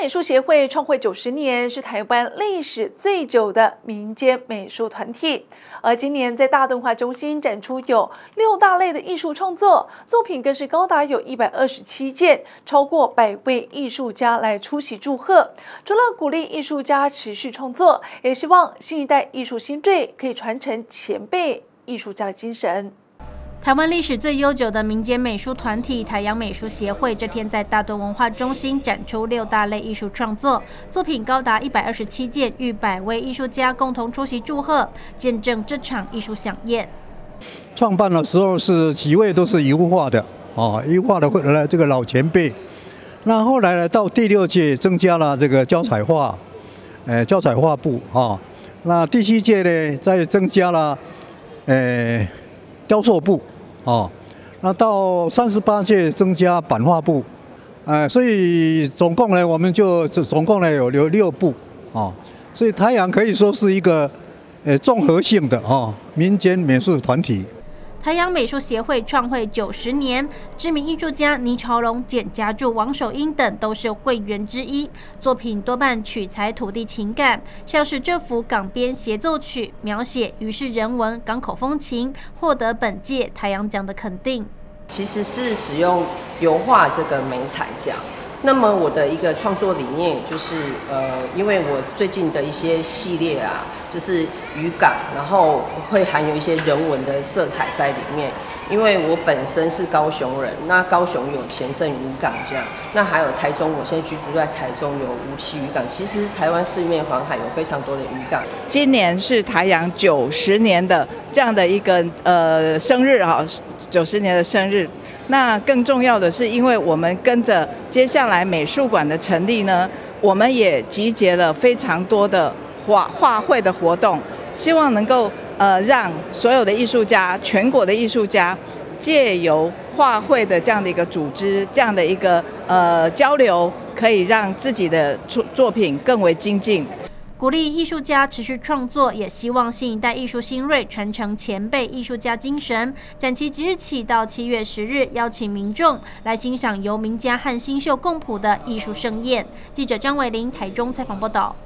美术协会创会九十年，是台湾历史最久的民间美术团体。而今年在大动画中心展出有六大类的艺术创作作品，更是高达有一百二十七件，超过百位艺术家来出席祝贺。除了鼓励艺术家持续创作，也希望新一代艺术新锐可以传承前辈艺术家的精神。台湾历史最悠久的民间美术团体台阳美术协会，这天在大墩文化中心展出六大类艺术创作作品，高达一百二十七件，逾百位艺术家共同出席祝贺，见证这场艺术飨宴。创办的时候是几位都是油画的啊，油画的会来这个老前辈。那后来呢，到第六届增加了这个胶彩画，呃，胶彩画部啊。那第七届呢，再增加了，呃。雕塑部，哦，那到三十八届增加版画部，哎，所以总共呢，我们就总共呢有有六部，哦，所以太阳可以说是一个，呃，综合性的哦，民间美术团体。台阳美术协会创会九十年，知名艺术家倪朝龙、简家柱、王守英等都是会员之一。作品多半取材土地情感，像是这幅港边协奏曲，描写于是人文港口风情，获得本届台阳奖的肯定。其实是使用油画这个美彩奖。那么我的一个创作理念就是，呃，因为我最近的一些系列啊，就是渔港，然后会含有一些人文的色彩在里面。因为我本身是高雄人，那高雄有前镇渔港这样，那还有台中，我现在居住在台中有无锡渔港。其实台湾四面环海，有非常多的渔港。今年是台阳九十年的这样的一个呃生日哈，九十年的生日。那更重要的是，因为我们跟着接下来美术馆的成立呢，我们也集结了非常多的画画会的活动，希望能够呃让所有的艺术家，全国的艺术家，借由画会的这样的一个组织，这样的一个呃交流，可以让自己的作作品更为精进。鼓励艺术家持续创作，也希望新一代艺术新锐传承前辈艺术家精神。展期即日起到七月十日，邀请民众来欣赏由名家和新秀共谱的艺术盛宴。记者张伟林台中采访报道。